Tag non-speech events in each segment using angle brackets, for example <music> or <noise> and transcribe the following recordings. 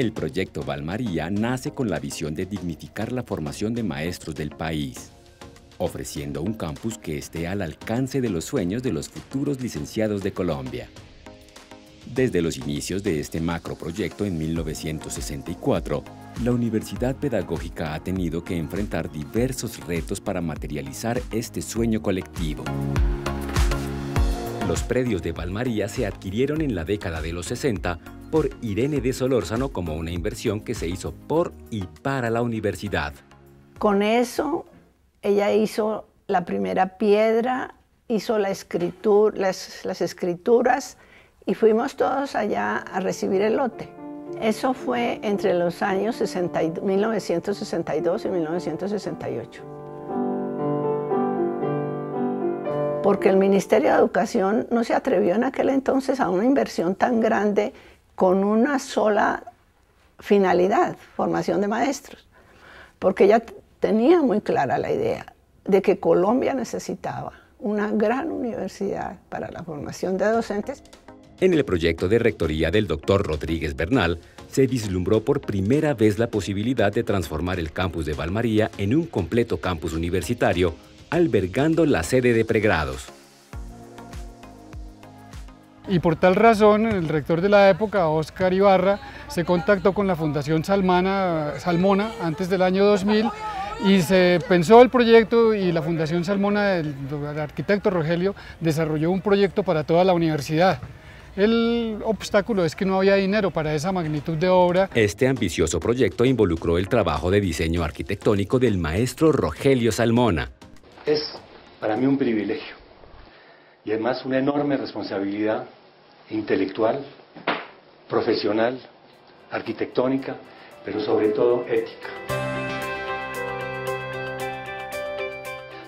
El proyecto Valmaría nace con la visión de dignificar la formación de maestros del país, ofreciendo un campus que esté al alcance de los sueños de los futuros licenciados de Colombia. Desde los inicios de este macroproyecto en 1964, la Universidad Pedagógica ha tenido que enfrentar diversos retos para materializar este sueño colectivo. Los predios de Valmaría se adquirieron en la década de los 60 por Irene de Solórzano como una inversión que se hizo por y para la universidad. Con eso, ella hizo la primera piedra, hizo la escritura, las, las escrituras y fuimos todos allá a recibir el lote. Eso fue entre los años 60, 1962 y 1968. Porque el Ministerio de Educación no se atrevió en aquel entonces a una inversión tan grande con una sola finalidad, formación de maestros. Porque ella tenía muy clara la idea de que Colombia necesitaba una gran universidad para la formación de docentes. En el proyecto de rectoría del doctor Rodríguez Bernal, se vislumbró por primera vez la posibilidad de transformar el campus de Valmaría en un completo campus universitario, albergando la sede de pregrados. Y por tal razón, el rector de la época, Óscar Ibarra, se contactó con la Fundación Salmana, Salmona antes del año 2000 y se pensó el proyecto y la Fundación Salmona del, del arquitecto Rogelio desarrolló un proyecto para toda la universidad. El obstáculo es que no había dinero para esa magnitud de obra. Este ambicioso proyecto involucró el trabajo de diseño arquitectónico del maestro Rogelio Salmona. Es para mí un privilegio y además una enorme responsabilidad intelectual, profesional, arquitectónica, pero sobre todo ética.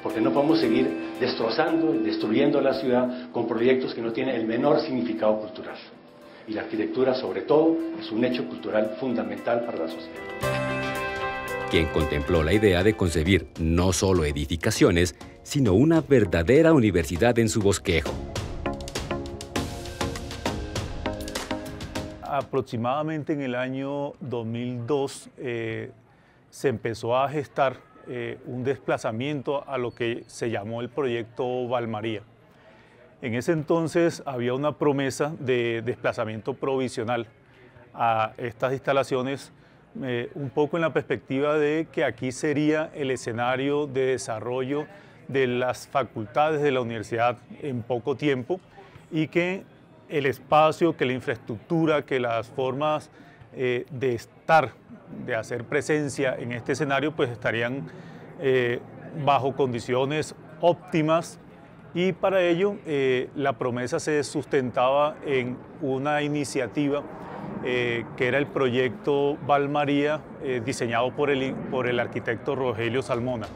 Porque no podemos seguir destrozando y destruyendo la ciudad con proyectos que no tienen el menor significado cultural. Y la arquitectura, sobre todo, es un hecho cultural fundamental para la sociedad. Quien contempló la idea de concebir no solo edificaciones, sino una verdadera universidad en su bosquejo. Aproximadamente en el año 2002 eh, se empezó a gestar eh, un desplazamiento a lo que se llamó el proyecto Valmaría. En ese entonces había una promesa de desplazamiento provisional a estas instalaciones, eh, un poco en la perspectiva de que aquí sería el escenario de desarrollo de las facultades de la universidad en poco tiempo y que el espacio, que la infraestructura, que las formas eh, de estar, de hacer presencia en este escenario, pues estarían eh, bajo condiciones óptimas y para ello eh, la promesa se sustentaba en una iniciativa que era el proyecto Valmaría, diseñado por el, por el arquitecto Rogelio Salmona.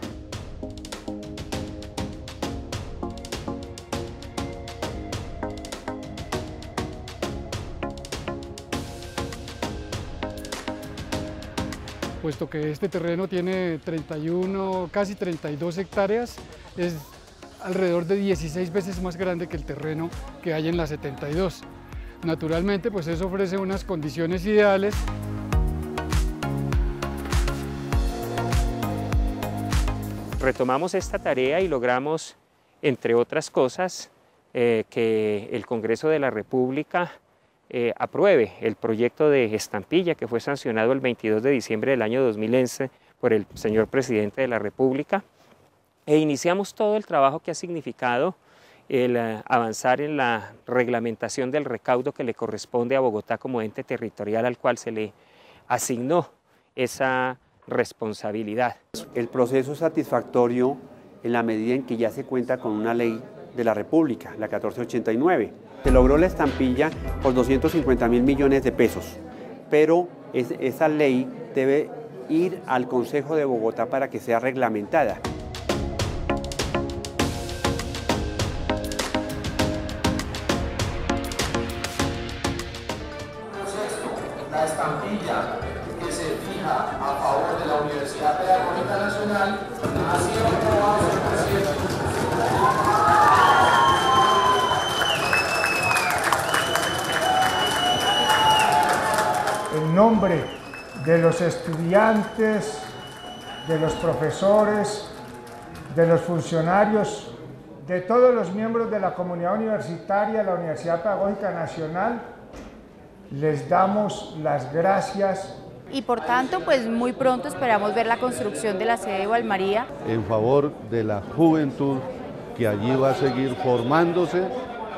Puesto que este terreno tiene 31, casi 32 hectáreas, es alrededor de 16 veces más grande que el terreno que hay en la 72. Naturalmente, pues eso ofrece unas condiciones ideales. Retomamos esta tarea y logramos, entre otras cosas, eh, que el Congreso de la República eh, apruebe el proyecto de estampilla que fue sancionado el 22 de diciembre del año 2011 por el señor presidente de la República e iniciamos todo el trabajo que ha significado el eh, avanzar en la reglamentación del recaudo que le corresponde a Bogotá como ente territorial al cual se le asignó esa responsabilidad. El proceso es satisfactorio en la medida en que ya se cuenta con una ley de la República, la 1489. Se logró la estampilla por 250 mil millones de pesos, pero esa ley debe ir al Consejo de Bogotá para que sea reglamentada. La estampilla que se fija a favor de la Universidad Pedagógica Nacional ha sido aprobada por el presidente. Nombre de los estudiantes, de los profesores, de los funcionarios, de todos los miembros de la comunidad universitaria, la Universidad Pedagógica Nacional, les damos las gracias. Y por tanto, pues muy pronto esperamos ver la construcción de la sede de Valmaría. En favor de la juventud que allí va a seguir formándose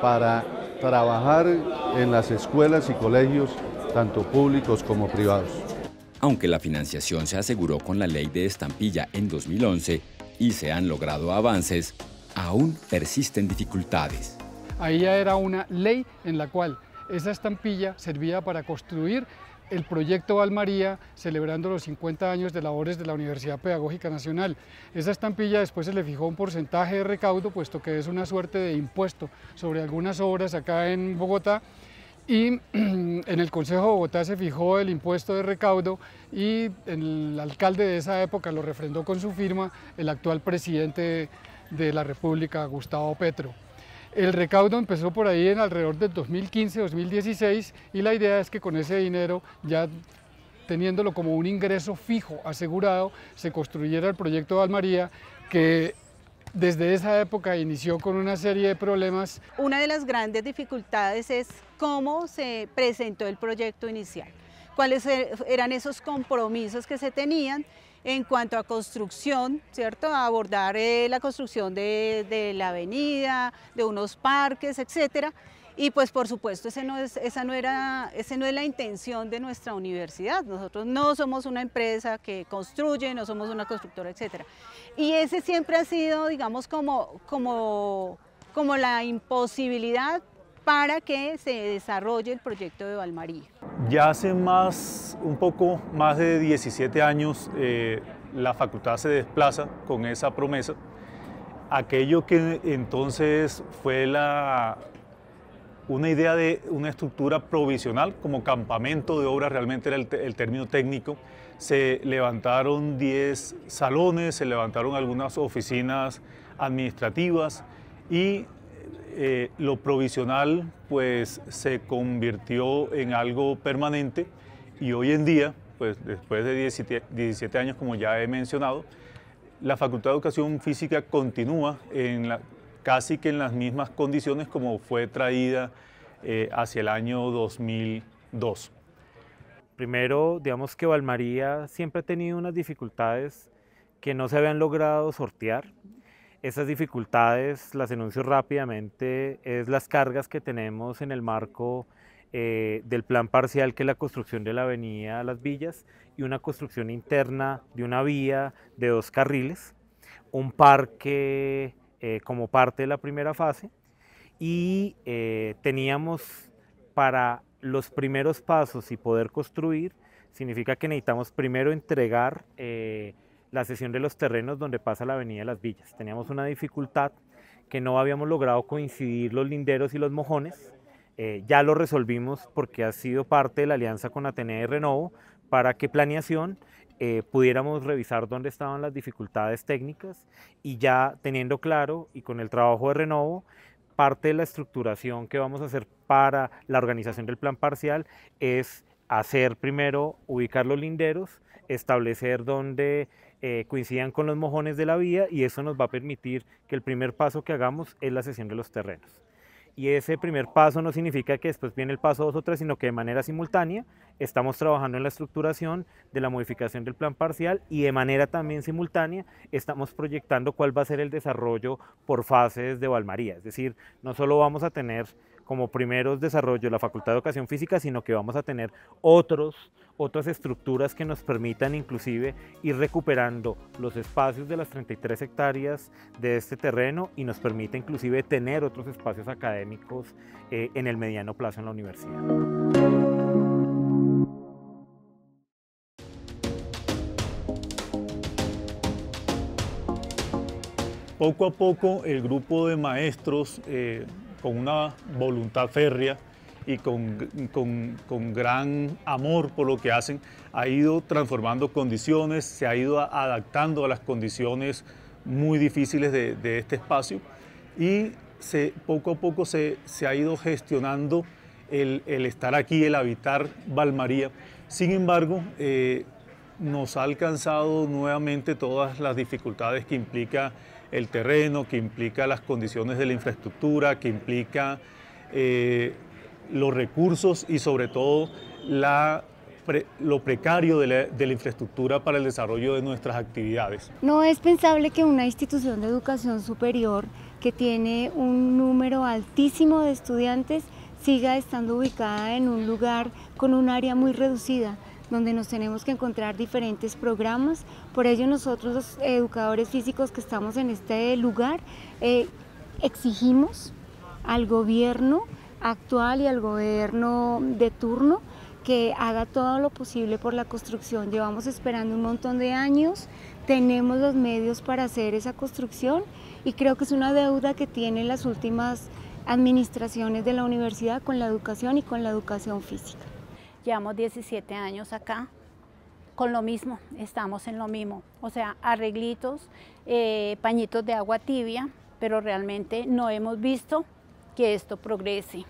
para trabajar en las escuelas y colegios, tanto públicos como privados. Aunque la financiación se aseguró con la ley de estampilla en 2011 y se han logrado avances, aún persisten dificultades. Ahí ya era una ley en la cual esa estampilla servía para construir el proyecto Valmaría, celebrando los 50 años de labores de la Universidad Pedagógica Nacional. Esa estampilla después se le fijó un porcentaje de recaudo, puesto que es una suerte de impuesto sobre algunas obras acá en Bogotá, y <clears throat> en el Consejo de Bogotá se fijó el impuesto de recaudo y el alcalde de esa época lo refrendó con su firma el actual presidente de la República, Gustavo Petro. El recaudo empezó por ahí en alrededor del 2015-2016 y la idea es que con ese dinero, ya teniéndolo como un ingreso fijo asegurado, se construyera el proyecto de Almaría que desde esa época inició con una serie de problemas. Una de las grandes dificultades es cómo se presentó el proyecto inicial, cuáles er, eran esos compromisos que se tenían en cuanto a construcción, ¿cierto? A abordar eh, la construcción de, la avenida, de unos parques, etcétera. Y pues por supuesto ese no es, esa no era, ese no es la intención de nuestra universidad. Nosotros no somos una empresa que construye, no somos una constructora, etcétera. Y ese siempre ha sido, digamos, como, como, como la imposibilidad para que se desarrolle el proyecto de Valmaría. Ya hace más, un poco más de 17 años, eh, la facultad se desplaza con esa promesa. Aquello que entonces fue la, una idea de una estructura provisional como campamento de obra, realmente era el, término técnico. Se levantaron 10 salones, se levantaron algunas oficinas administrativas y eh, lo provisional pues se convirtió en algo permanente y hoy en día, pues después de 17, años como ya he mencionado, la Facultad de Educación Física continúa en la, casi que en las mismas condiciones como fue traída eh, hacia el año 2002. Primero, digamos que Valmaría siempre ha tenido unas dificultades que no se habían logrado sortear esas dificultades, las enuncio rápidamente, es las cargas que tenemos en el marco eh, del plan parcial que es la construcción de la avenida Las Villas y una construcción interna de una vía de dos carriles, un parque eh, como parte de la primera fase y eh, teníamos para los primeros pasos y poder construir, significa que necesitamos primero entregar la sesión de los terrenos donde pasa la Avenida de las Villas. Teníamos una dificultad que no habíamos logrado coincidir los linderos y los mojones. Eh, ya lo resolvimos porque ha sido parte de la alianza con Atenea y Renovo para que planeación eh, pudiéramos revisar dónde estaban las dificultades técnicas y ya teniendo claro y con el trabajo de Renovo, parte de la estructuración que vamos a hacer para la organización del plan parcial es hacer primero, ubicar los linderos, establecer dónde eh, coincidan con los mojones de la vía y eso nos va a permitir que el primer paso que hagamos es la sesión de los terrenos. Y ese primer paso no significa que después viene el paso dos o tres, sino que de manera simultánea estamos trabajando en la estructuración de la modificación del plan parcial y de manera también simultánea estamos proyectando cuál va a ser el desarrollo por fases de Valmaría. Es decir, no solo vamos a tener como primeros desarrollos la Facultad de Educación Física, sino que vamos a tener otros, otras estructuras que nos permitan inclusive ir recuperando los espacios de las 33 hectáreas de este terreno y nos permite inclusive tener otros espacios académicos eh, en el mediano plazo en la universidad. Poco a poco el grupo de maestros eh, con una voluntad férrea y con, gran amor por lo que hacen, ha ido transformando condiciones, se ha ido adaptando a las condiciones muy difíciles de, este espacio y se, poco a poco se, ha ido gestionando el, estar aquí, el habitar Valmaría. Sin embargo, eh, nos ha alcanzado nuevamente todas las dificultades que implica el terreno, que implica las condiciones de la infraestructura, que implica eh, los recursos y sobre todo lo precario de la, infraestructura para el desarrollo de nuestras actividades. No es pensable que una institución de educación superior que tiene un número altísimo de estudiantes siga estando ubicada en un lugar con un área muy reducida donde nos tenemos que encontrar diferentes programas. Por ello nosotros los educadores físicos que estamos en este lugar eh, exigimos al gobierno actual y al gobierno de turno que haga todo lo posible por la construcción. Llevamos esperando un montón de años, tenemos los medios para hacer esa construcción y creo que es una deuda que tienen las últimas administraciones de la universidad con la educación y con la educación física. Llevamos 17 años acá con lo mismo, estamos en lo mismo, o sea, arreglitos, eh, pañitos de agua tibia, pero realmente no hemos visto que esto progrese.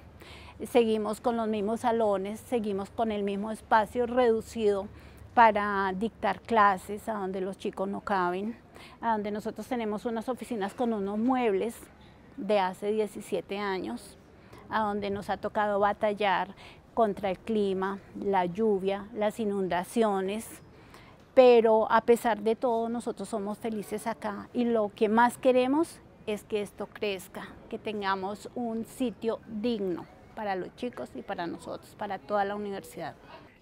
Seguimos con los mismos salones, seguimos con el mismo espacio reducido para dictar clases a donde los chicos no caben, a donde nosotros tenemos unas oficinas con unos muebles de hace 17 años, a donde nos ha tocado batallar contra el clima, la lluvia, las inundaciones, pero a pesar de todo nosotros somos felices acá y lo que más queremos es que esto crezca, que tengamos un sitio digno para los chicos y para nosotros, para toda la universidad.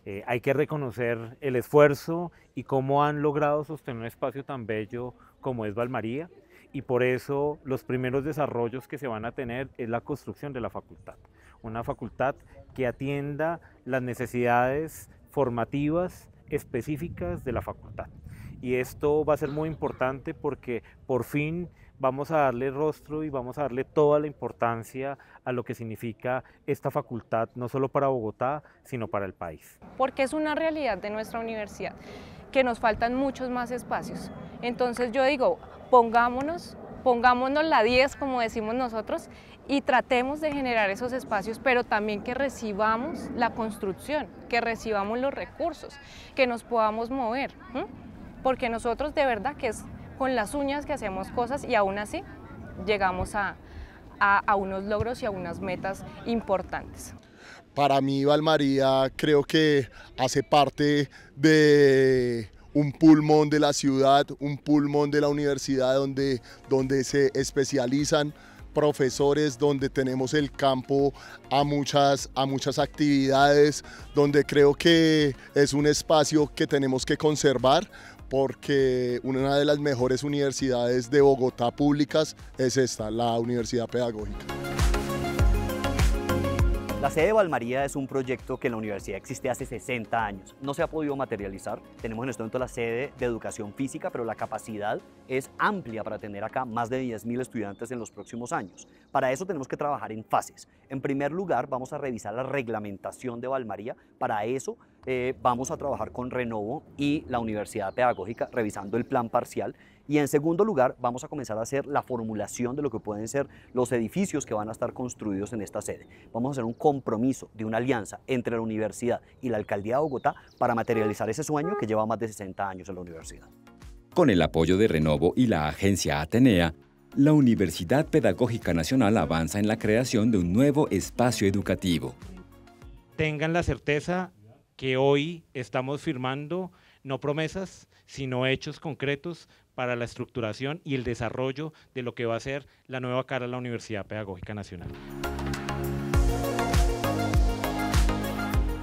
Eh, hay que reconocer el esfuerzo y cómo han logrado sostener un espacio tan bello como es Valmaría y por eso los primeros desarrollos que se van a tener es la construcción de la facultad. Una facultad que atienda las necesidades formativas específicas de la facultad. Y esto va a ser muy importante porque por fin vamos a darle rostro y vamos a darle toda la importancia a lo que significa esta facultad, no solo para Bogotá, sino para el país. Porque es una realidad de nuestra universidad, que nos faltan muchos más espacios. Entonces yo digo, pongámonos, pongámonos la 10, como decimos nosotros, y tratemos de generar esos espacios, pero también que recibamos la construcción, que recibamos los recursos, que nos podamos mover, porque nosotros de verdad que es con las uñas que hacemos cosas y aún así llegamos a, unos logros y a unas metas importantes. Para mí Valmaría creo que hace parte de un pulmón de la ciudad, un pulmón de la universidad donde, donde se especializan profesores, donde tenemos el campo a muchas, a muchas actividades, donde creo que es un espacio que tenemos que conservar porque una de las mejores universidades de Bogotá públicas es esta, la Universidad Pedagógica. La sede de Valmaría es un proyecto que en la universidad existe hace 60 años. No se ha podido materializar. Tenemos en este momento la sede de educación física, pero la capacidad es amplia para tener acá más de 10.000 estudiantes en los próximos años. Para eso tenemos que trabajar en fases. En primer lugar, vamos a revisar la reglamentación de Valmaría. Para eso eh, vamos a trabajar con Renovo y la Universidad Pedagógica revisando el plan parcial y en segundo lugar, vamos a comenzar a hacer la formulación de lo que pueden ser los edificios que van a estar construidos en esta sede. Vamos a hacer un compromiso de una alianza entre la universidad y la alcaldía de Bogotá para materializar ese sueño que lleva más de 60 años en la universidad. Con el apoyo de Renovo y la agencia Atenea, la Universidad Pedagógica Nacional avanza en la creación de un nuevo espacio educativo. Tengan la certeza que hoy estamos firmando no promesas, sino hechos concretos para la estructuración y el desarrollo de lo que va a ser la nueva cara de la Universidad Pedagógica Nacional.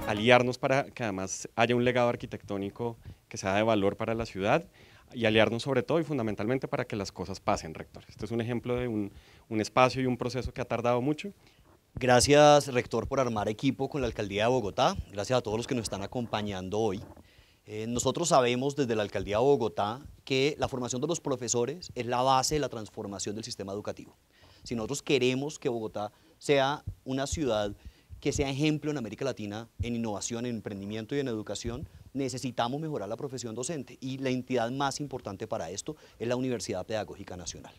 Aliarnos para que además haya un legado arquitectónico que sea de valor para la ciudad y aliarnos sobre todo y fundamentalmente para que las cosas pasen, rector. Este es un ejemplo de un, un espacio y un proceso que ha tardado mucho. Gracias, rector, por armar equipo con la Alcaldía de Bogotá. Gracias a todos los que nos están acompañando hoy. Eh, nosotros sabemos desde la Alcaldía de Bogotá que la formación de los profesores es la base de la transformación del sistema educativo. Si nosotros queremos que Bogotá sea una ciudad que sea ejemplo en América Latina en innovación, en emprendimiento y en educación, necesitamos mejorar la profesión docente y la entidad más importante para esto es la Universidad Pedagógica Nacional.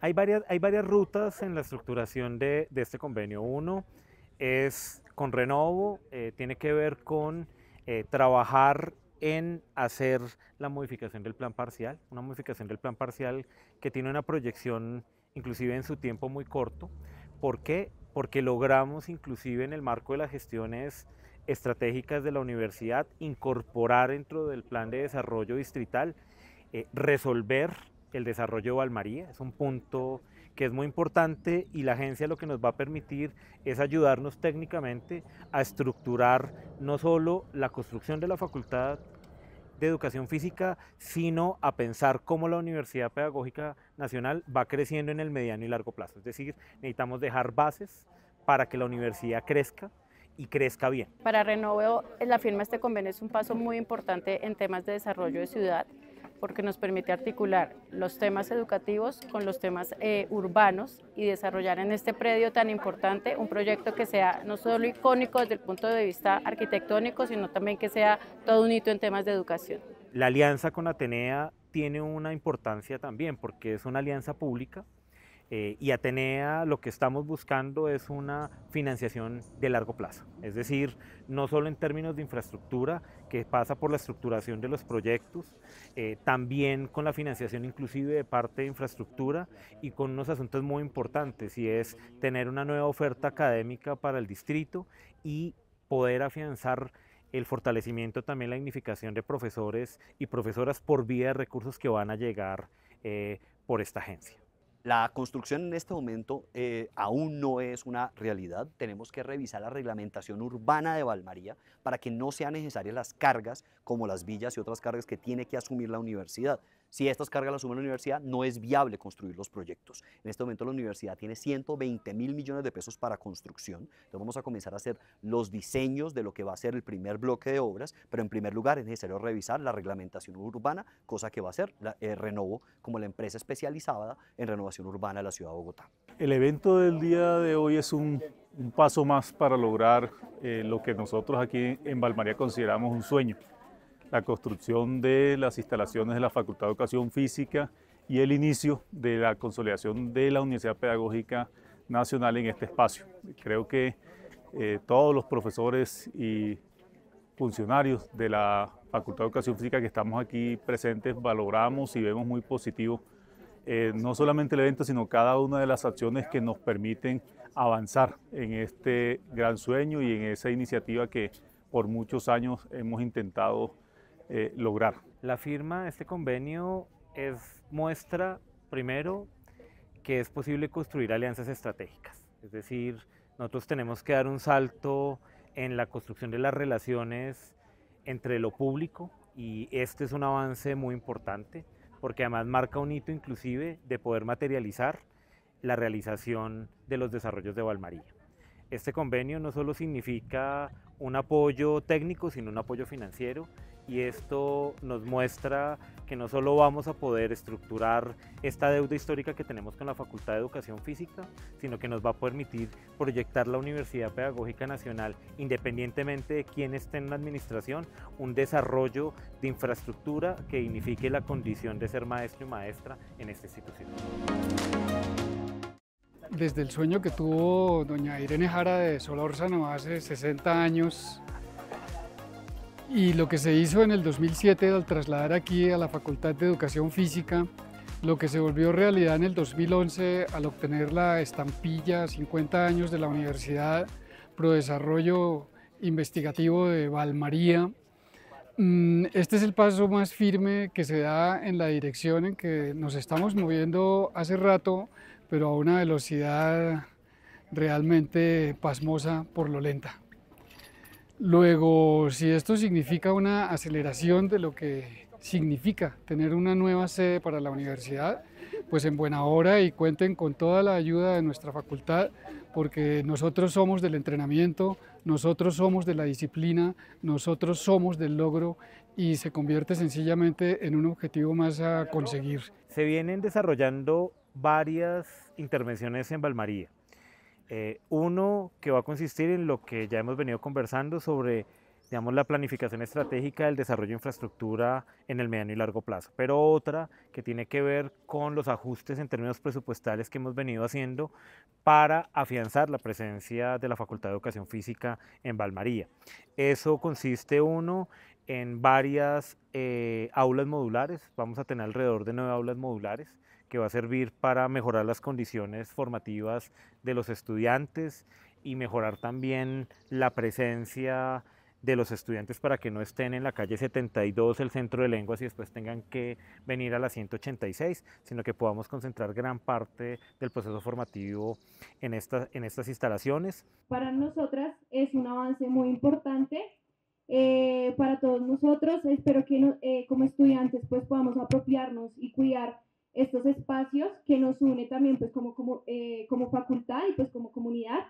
Hay varias, hay varias rutas en la estructuración de, de este convenio. Uno es con Renovo eh, tiene que ver con eh, trabajar en hacer la modificación del plan parcial, una modificación del plan parcial que tiene una proyección inclusive en su tiempo muy corto. ¿Por qué? Porque logramos inclusive en el marco de las gestiones estratégicas de la universidad incorporar dentro del plan de desarrollo distrital, eh, resolver el desarrollo de Valmaría, es un punto que es muy importante y la agencia lo que nos va a permitir es ayudarnos técnicamente a estructurar no solo la construcción de la Facultad de Educación Física, sino a pensar cómo la Universidad Pedagógica Nacional va creciendo en el mediano y largo plazo. Es decir, necesitamos dejar bases para que la universidad crezca y crezca bien. Para Renovo, la firma de este convenio es un paso muy importante en temas de desarrollo de ciudad porque nos permite articular los temas educativos con los temas eh, urbanos y desarrollar en este predio tan importante un proyecto que sea no solo icónico desde el punto de vista arquitectónico, sino también que sea todo un hito en temas de educación. La alianza con Atenea tiene una importancia también porque es una alianza pública eh, y Atenea lo que estamos buscando es una financiación de largo plazo, es decir, no solo en términos de infraestructura, que pasa por la estructuración de los proyectos, eh, también con la financiación inclusive de parte de infraestructura y con unos asuntos muy importantes, y es tener una nueva oferta académica para el distrito y poder afianzar el fortalecimiento, también la dignificación de profesores y profesoras por vía de recursos que van a llegar eh, por esta agencia. La construcción en este momento eh, aún no es una realidad. Tenemos que revisar la reglamentación urbana de Valmaría para que no sean necesarias las cargas como las villas y otras cargas que tiene que asumir la universidad. Si estas cargas las asume la universidad, no es viable construir los proyectos. En este momento la universidad tiene 120 mil millones de pesos para construcción. Entonces vamos a comenzar a hacer los diseños de lo que va a ser el primer bloque de obras, pero en primer lugar es necesario revisar la reglamentación urbana, cosa que va a hacer la, eh, Renovo como la empresa especializada en renovación urbana de la ciudad de Bogotá. El evento del día de hoy es un, paso más para lograr eh, lo que nosotros aquí en Valmaría consideramos un sueño la construcción de las instalaciones de la Facultad de Educación Física y el inicio de la consolidación de la Universidad Pedagógica Nacional en este espacio. Creo que eh, todos los profesores y funcionarios de la Facultad de Educación Física que estamos aquí presentes valoramos y vemos muy positivo eh, no solamente el evento, sino cada una de las acciones que nos permiten avanzar en este gran sueño y en esa iniciativa que por muchos años hemos intentado eh, lograr. La firma de este convenio es muestra, primero, que es posible construir alianzas estratégicas. Es decir, nosotros tenemos que dar un salto en la construcción de las relaciones entre lo público y este es un avance muy importante porque además marca un hito inclusive de poder materializar la realización de los desarrollos de Valmaría. Este convenio no solo significa un apoyo técnico, sino un apoyo financiero y esto nos muestra que no solo vamos a poder estructurar esta deuda histórica que tenemos con la Facultad de Educación Física, sino que nos va a permitir proyectar la Universidad Pedagógica Nacional, independientemente de quién esté en la administración, un desarrollo de infraestructura que dignifique la condición de ser maestro y maestra en esta institución. Desde el sueño que tuvo doña Irene Jara de Solórzano hace 60 años y lo que se hizo en el 2007 al trasladar aquí a la Facultad de Educación Física, lo que se volvió realidad en el 2011 al obtener la estampilla 50 años de la Universidad Pro Desarrollo Investigativo de Valmaría. Mm, este es el paso más firme que se da en la dirección en que nos estamos moviendo hace rato, pero a una velocidad realmente pasmosa por lo lenta. Luego, si esto significa una aceleración de lo que significa tener una nueva sede para la universidad, pues en buena hora y cuenten con toda la ayuda de nuestra facultad, porque nosotros somos del entrenamiento, nosotros somos de la disciplina, nosotros somos del logro y se convierte sencillamente en un objetivo más a conseguir. Se vienen desarrollando varias intervenciones en Valmaría eh, uno que va a consistir en lo que ya hemos venido conversando sobre digamos, la planificación estratégica del desarrollo de infraestructura en el mediano y largo plazo, pero otra que tiene que ver con los ajustes en términos presupuestales que hemos venido haciendo para afianzar la presencia de la Facultad de Educación Física en Valmaría. Eso consiste, uno, en varias eh, aulas modulares, vamos a tener alrededor de nueve aulas modulares, que va a servir para mejorar las condiciones formativas de los estudiantes y mejorar también la presencia de los estudiantes para que no estén en la calle 72, el centro de lenguas, y después tengan que venir a la 186, sino que podamos concentrar gran parte del proceso formativo en, en estas instalaciones. Para nosotras es un avance muy importante. Eh, para todos nosotros, espero que eh, como estudiantes pues podamos apropiarnos y cuidar estos espacios que nos une también pues como, como, eh, como facultad y pues como comunidad.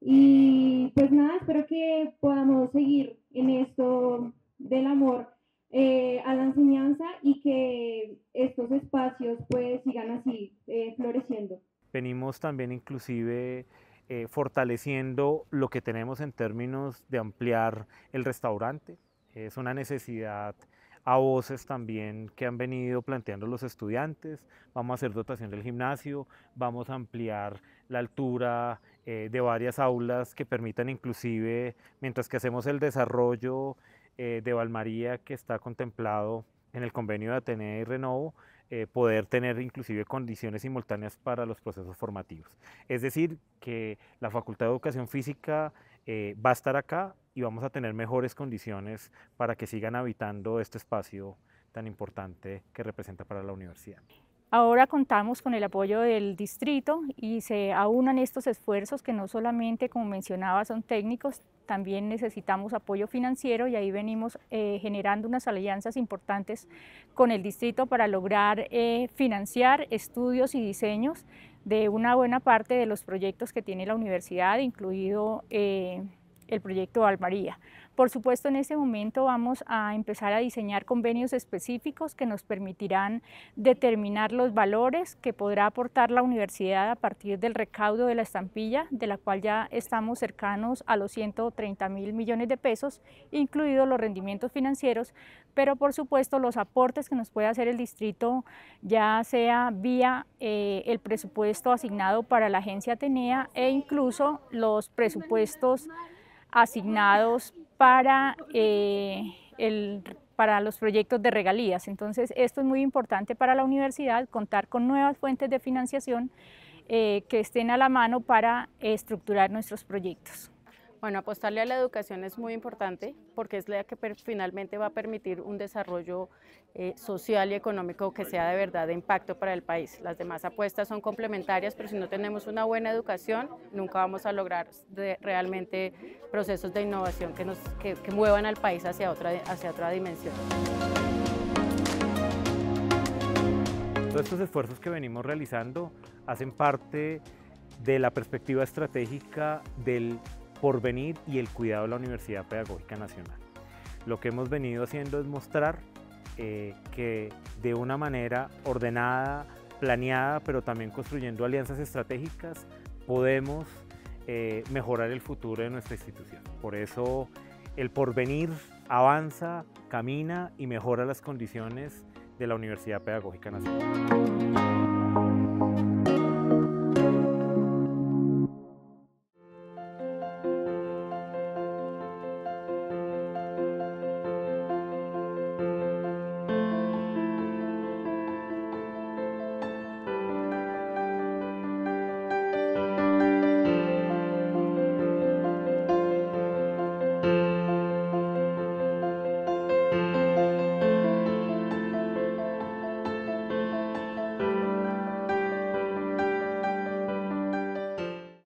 Y pues nada, espero que podamos seguir en esto del amor eh, a la enseñanza y que estos espacios pues sigan así eh, floreciendo. Venimos también inclusive eh, fortaleciendo lo que tenemos en términos de ampliar el restaurante. Es una necesidad a voces también que han venido planteando los estudiantes. Vamos a hacer dotación del gimnasio, vamos a ampliar la altura eh, de varias aulas que permitan inclusive, mientras que hacemos el desarrollo eh, de Valmaría que está contemplado en el convenio de Atenea y Renovo, eh, poder tener inclusive condiciones simultáneas para los procesos formativos. Es decir, que la Facultad de Educación Física va a estar acá y vamos a tener mejores condiciones para que sigan habitando este espacio tan importante que representa para la universidad. Ahora contamos con el apoyo del distrito y se aunan estos esfuerzos que no solamente, como mencionaba, son técnicos, también necesitamos apoyo financiero y ahí venimos eh, generando unas alianzas importantes con el distrito para lograr eh, financiar estudios y diseños de una buena parte de los proyectos que tiene la universidad, incluido eh, el proyecto Almaría. Por supuesto, en este momento vamos a empezar a diseñar convenios específicos que nos permitirán determinar los valores que podrá aportar la universidad a partir del recaudo de la estampilla, de la cual ya estamos cercanos a los 130 mil millones de pesos, incluidos los rendimientos financieros, pero por supuesto los aportes que nos puede hacer el distrito, ya sea vía eh, el presupuesto asignado para la agencia Atenea e incluso los presupuestos asignados para, eh, el, para los proyectos de regalías. Entonces, esto es muy importante para la universidad, contar con nuevas fuentes de financiación eh, que estén a la mano para estructurar nuestros proyectos. Bueno, apostarle a la educación es muy importante porque es la que finalmente va a permitir un desarrollo eh, social y económico que sea de verdad de impacto para el país. Las demás apuestas son complementarias, pero si no tenemos una buena educación, nunca vamos a lograr realmente procesos de innovación que, nos, que, muevan al país hacia otra, hacia otra dimensión. Todos estos esfuerzos que venimos realizando hacen parte de la perspectiva estratégica del porvenir y el cuidado de la Universidad Pedagógica Nacional. Lo que hemos venido haciendo es mostrar eh, que de una manera ordenada, planeada, pero también construyendo alianzas estratégicas, podemos eh, mejorar el futuro de nuestra institución. Por eso el porvenir avanza, camina y mejora las condiciones de la Universidad Pedagógica Nacional.